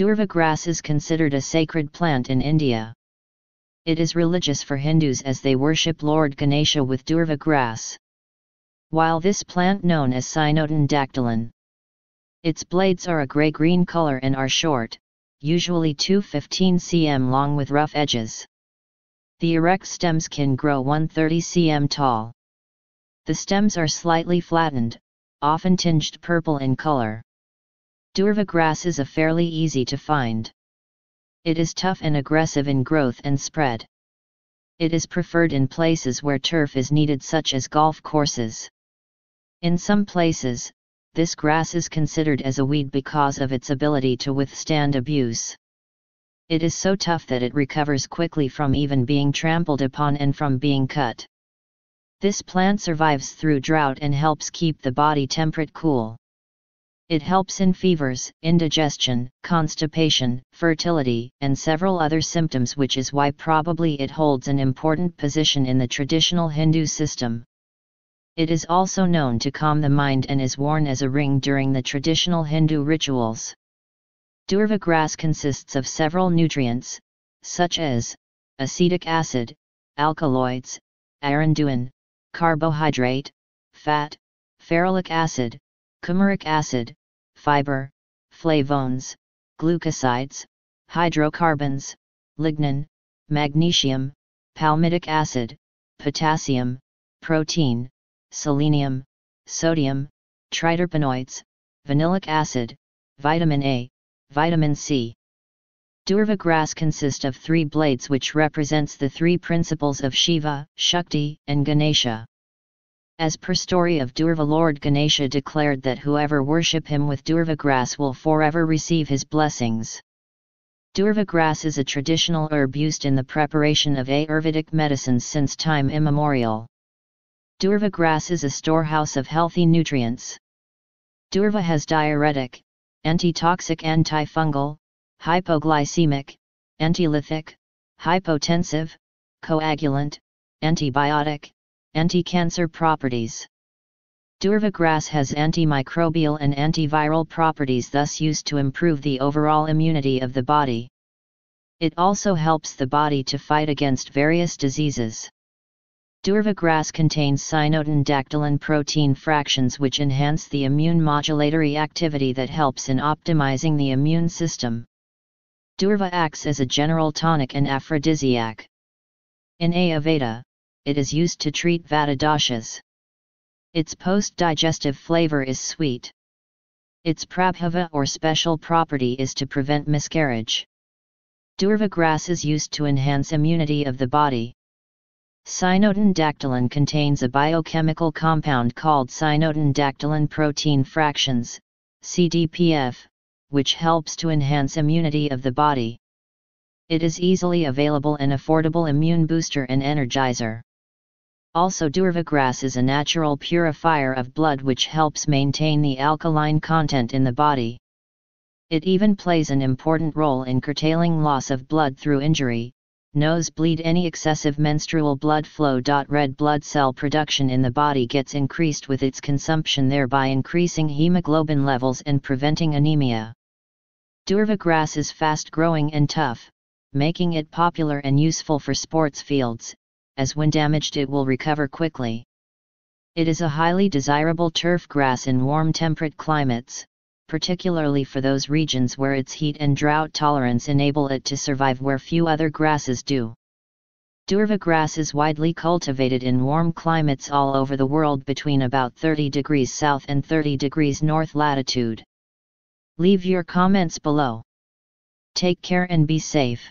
Durva grass is considered a sacred plant in India. It is religious for Hindus as they worship Lord Ganesha with Durva grass. While this plant known as Cynodon dactylon. Its blades are a grey-green color and are short, usually 215 cm long with rough edges. The erect stems can grow 130 cm tall. The stems are slightly flattened, often tinged purple in color. Durva grass is a fairly easy to find. It is tough and aggressive in growth and spread. It is preferred in places where turf is needed such as golf courses. In some places, this grass is considered as a weed because of its ability to withstand abuse. It is so tough that it recovers quickly from even being trampled upon and from being cut. This plant survives through drought and helps keep the body temperate cool. It helps in fevers, indigestion, constipation, fertility, and several other symptoms which is why probably it holds an important position in the traditional Hindu system. It is also known to calm the mind and is worn as a ring during the traditional Hindu rituals. Durva grass consists of several nutrients, such as acetic acid, alkaloids, arundoin, carbohydrate, fat, ferulic acid, coumaric acid, fiber, flavones, glucosides, hydrocarbons, lignin, magnesium, palmitic acid, potassium, protein, selenium, sodium, triterpenoids, vanillic acid, vitamin A, vitamin C. Durva grass consists of three blades which represents the three principles of Shiva, Shakti, and Ganesha. As per story of Durva Lord Ganesha declared that whoever worship him with Durva grass will forever receive his blessings. Durva grass is a traditional herb used in the preparation of Ayurvedic medicines since time immemorial. Durva grass is a storehouse of healthy nutrients. Durva has diuretic, antitoxic antifungal, hypoglycemic, antilithic, hypotensive, coagulant, antibiotic, Anti-cancer properties Durva grass has antimicrobial and antiviral properties thus used to improve the overall immunity of the body. It also helps the body to fight against various diseases. Durva grass contains cynodon dactylon protein fractions which enhance the immune modulatory activity that helps in optimizing the immune system. Durva acts as a general tonic and aphrodisiac. In Ayurveda, it is used to treat vata doshas. Its post-digestive flavor is sweet. Its prabhava or special property is to prevent miscarriage. Durva grass is used to enhance immunity of the body. Cynodon dactylon contains a biochemical compound called cynodon dactylon protein fractions, CDPF, which helps to enhance immunity of the body. It is easily available and affordable immune booster and energizer. Also Durva grass is a natural purifier of blood which helps maintain the alkaline content in the body. It even plays an important role in curtailing loss of blood through injury, nosebleed any excessive menstrual blood flow. Red blood cell production in the body gets increased with its consumption thereby increasing hemoglobin levels and preventing anemia. Durva grass is fast growing and tough, making it popular and useful for sports fields, as when damaged it will recover quickly. It is a highly desirable turf grass in warm temperate climates, particularly for those regions where its heat and drought tolerance enable it to survive where few other grasses do. Durva grass is widely cultivated in warm climates all over the world between about 30 degrees south and 30 degrees north latitude. Leave your comments below. Take care and be safe.